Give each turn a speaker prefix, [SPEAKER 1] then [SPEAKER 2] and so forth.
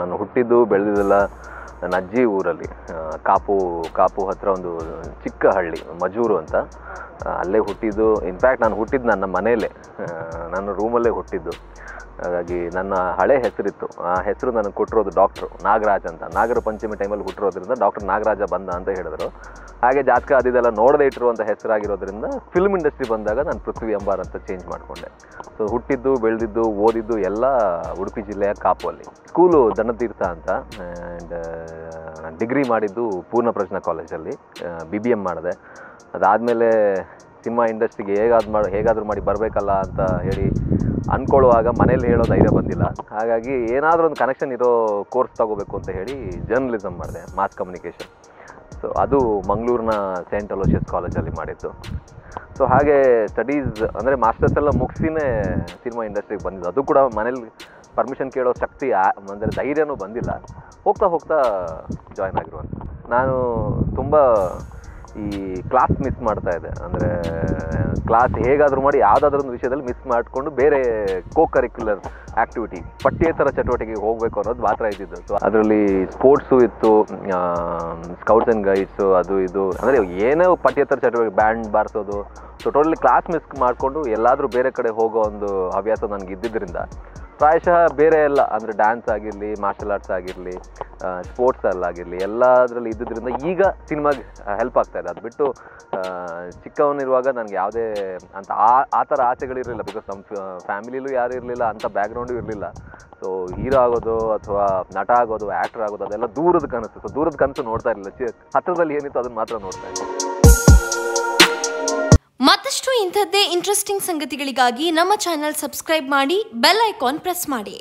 [SPEAKER 1] ನಾನು ಹುಟ್ಟಿದ್ದು, ಬೆಳೆದಿದ್ದೆಲ್ಲ ನನ್ನ ಅಜ್ಜಿ ಊರಲ್ಲಿ. ಕಾಪು ಕಾಪು ಹತ್ತಿರ ಒಂದು ಚಿಕ್ಕ ಹಳ್ಳಿ, ಮಜೂರು ಅಂತ. ಅಲ್ಲೇ ಹುಟ್ಟಿದ್ದು. ಇನ್ಫ್ಯಾಕ್ಟ್ ನಾನು ಹುಟ್ಟಿದ್ದು ನನ್ನ ಮನೆಯಲ್ಲೇ. ನನ್ನ ರೂಮಲ್ಲೇ ಹುಟ್ಟಿದ್ದು. ಹಾಗಾಗಿ ನನ್ನ ಹಳೆ ಹೆಸರಿತ್ತು. ಆ ಹೆಸರು ನನಗೆ ಕೊಟ್ಟಿರೋದು ಡಾಕ್ಟ್ರು ನಾಗರಾಜ್ ಅಂತ. ನಾಗರ ಪಂಚಮಿ ಟೈಮಲ್ಲಿ ಹುಟ್ಟಿರೋದ್ರಿಂದ ಡಾಕ್ಟರ್ ನಾಗರಾಜ ಬಂದ ಅಂತ ಹೇಳಿದ್ರು. ಹಾಗೆ ಜಾತಕ ಅದಿದೆಲ್ಲ ನೋಡದೇ ಇಟ್ಟಿರುವಂಥ ಹೆಸರಾಗಿರೋದ್ರಿಂದ ಫಿಲ್ಮ್ ಇಂಡಸ್ಟ್ರಿ ಬಂದಾಗ ನಾನು ಪೃಥ್ವಿ ಅಂಬಾರ್ ಅಂತ ಚೇಂಜ್ ಮಾಡಿಕೊಂಡೆ. ಸೊ ಹುಟ್ಟಿದ್ದು, ಬೆಳೆದಿದ್ದು, ಓದಿದ್ದು ಎಲ್ಲ ಉಡುಪಿ ಜಿಲ್ಲೆಯ ಕಾಪುವಲ್ಲಿ. ಸ್ಕೂಲು ದನತೀರ್ಥ ಅಂತ ಆ್ಯಂಡ್ ನಾನು ಡಿಗ್ರಿ ಮಾಡಿದ್ದು ಪೂರ್ಣ ಪ್ರಜ್ಞಾ ಕಾಲೇಜಲ್ಲಿ ಬಿ ಬಿ ಎಂ ಮಾಡಿದೆ. ಅದಾದಮೇಲೆ ಸಿನಿಮಾ ಇಂಡಸ್ಟ್ರಿಗೆ ಹೇಗಾದ್ರು ಮಾಡಿ, ಹೇಗಾದರೂ ಮಾಡಿ ಬರಬೇಕಲ್ಲ ಅಂತ ಹೇಳಿ ಅಂದ್ಕೊಳ್ಳುವಾಗ ಮನೇಲಿ ಹೇಳೋ ಧೈರ್ಯ ಬಂದಿಲ್ಲ. ಹಾಗಾಗಿ ಏನಾದರೂ ಒಂದು ಕನೆಕ್ಷನ್ ಇರೋ ಕೋರ್ಸ್ ತಗೋಬೇಕು ಅಂತ ಹೇಳಿ ಜರ್ನಲಿಸಮ್ ಮಾಡಿದೆ ಮಾಸ್ ಕಮ್ಯುನಿಕೇಷನ್ ಸೊ ಅದು ಮಂಗಳೂರಿನ ಸೆಂಟ್ ಅಲೋಷಿಯಸ್ ಕಾಲೇಜಲ್ಲಿ ಮಾಡಿದ್ದು. ಸೊ ಹಾಗೆ ಸ್ಟಡೀಸ್ ಅಂದರೆ ಮಾಸ್ಟರ್ಸ್ ಎಲ್ಲ ಮುಗಿಸಿನೇ ಸಿನಿಮಾ ಇಂಡಸ್ಟ್ರಿಗೆ ಬಂದಿದ್ದು. ಅದು ಕೂಡ ಮನೇಲಿ ಪರ್ಮಿಷನ್ ಕೇಳೋ ಶಕ್ತಿ ಅಂದರೆ ಧೈರ್ಯನೂ ಬಂದಿಲ್ಲ. ಹೋಗ್ತಾ ಹೋಗ್ತಾ ಜಾಯ್ನ್ ಆಗಿರುವಂಥ ನಾನು ತುಂಬ ಈ ಕ್ಲಾಸ್ ಮಿಸ್ ಮಾಡ್ತಾ ಇದೆ. ಅಂದರೆ ಕ್ಲಾಸ್ ಹೇಗಾದರೂ ಮಾಡಿ ಯಾವುದಾದ್ರೂ ಒಂದು ವಿಷಯದಲ್ಲಿ ಮಿಸ್ ಮಾಡಿಕೊಂಡು ಬೇರೆ ಕೋ ಕರಿಕ್ಯುಲರ್ ಆ್ಯಕ್ಟಿವಿಟಿ ಪಠ್ಯೇತರ ಚಟುವಟಿಕೆಗೆ ಹೋಗಬೇಕು ಅನ್ನೋದು ಮಾತ್ರ ಇದ್ದಿದ್ದು. ಸೊ ಅದರಲ್ಲಿ ಸ್ಪೋರ್ಟ್ಸು ಇತ್ತು ಸ್ಕೌಟ್ಸ್ ಆ್ಯಂಡ್ ಗೈಡ್ಸು ಅದು ಇದು. ಅಂದರೆ, ಏನೇ ಪಠ್ಯೇತರ ಚಟುವಟಿಕೆ ಬ್ಯಾಂಡ್ ಬಾರಿಸೋದು. ಸೊ ಟೋಟಲಿ ಕ್ಲಾಸ್ ಮಿಸ್ ಮಾಡಿಕೊಂಡು ಎಲ್ಲಾದರೂ ಬೇರೆ ಕಡೆ ಹೋಗೋ ಒಂದು ಹವ್ಯಾಸ ನನಗೆ ಇದ್ದಿದ್ದರಿಂದ ಪ್ರಾಯಶಃ ಬೇರೆ ಎಲ್ಲ, ಅಂದರೆ ಡ್ಯಾನ್ಸ್ ಆಗಿರಲಿ ಮಾರ್ಷಲ್ ಆರ್ಟ್ಸ್ ಆಗಿರಲಿ ಸ್ಪೋರ್ಟ್ಸಲ್ಲಾಗಿರಲಿ ಎಲ್ಲದರಲ್ಲಿ ಇದ್ದಿದ್ದರಿಂದ ಈಗ ಸಿನಿಮಾಗೆ ಹೆಲ್ಪ್ ಆಗ್ತಾ ಇದೆ. ಅದು ಬಿಟ್ಟು ಚಿಕ್ಕವನಿರುವಾಗ ನನಗೆ ಯಾವುದೇ ಅಂತ ಆ ಆ ಥರ ಆಸೆಗಳಿರಲಿಲ್ಲ ಬಿಕಾಸ್ ನಮ್ಮ ಫ್ಯಾಮಿಲಿಲೂ ಯಾರು ಇರಲಿಲ್ಲ ಅಂಥ ಬ್ಯಾಕ್ಗ್ರೌಂಡು ಇರಲಿಲ್ಲ. ಸೊ ಹೀರೋ ಆಗೋದು ಅಥವಾ ನಟ ಆಗೋದು ಆ್ಯಕ್ಟರ್ ಆಗೋದು, ಅದೆಲ್ಲ ದೂರದ ಕನಸು. ಸೊ ದೂರದ ಕನಸು ನೋಡ್ತಾ ಇರಲಿಲ್ಲ. ಚಿ ಹತ್ತಿರದಲ್ಲಿ ಏನಿತ್ತು ಅದನ್ನು ಮಾತ್ರ ನೋಡ್ತಾ ಇದ್ದೆ.
[SPEAKER 2] ಮತ್ತಷ್ಟು ಇಂಥದ್ದೇ ಇಂಟ್ರೆಸ್ಟಿಂಗ್ ಸಂಗತಿಗಳಿಗಾಗಿ ನಮ್ಮ ಚಾನೆಲ್ ಸಬ್ಸ್ಕ್ರೈಬ್ ಮಾಡಿ ಬೆಲ್ ಐಕಾನ್ ಪ್ರೆಸ್ ಮಾಡಿ.